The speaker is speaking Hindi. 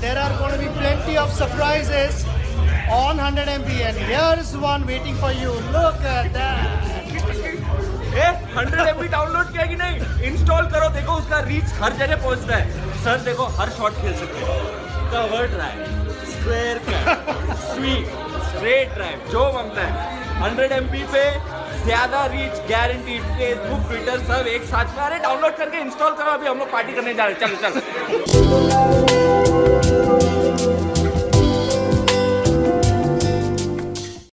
there are going to be plenty of surprises on 100 MB, and here's one waiting for you. Look at that. A 100 MB download किया कि नहीं? इंस्टॉल करो देखो उसका रीच हर जगह पहुँचता है। सर देखो हर शॉट खेल सकते हैं। Cover drive square sweep straight drive जो माँगता है। 100 एमबी पे ज़्यादा रीच गारंटीड फेसबुक ट्विटर सब एक साथ में। अरे डाउनलोड करके इंस्टॉल करो, अभी हम लोग पार्टी करने जा रहे हैं। चलो चलो।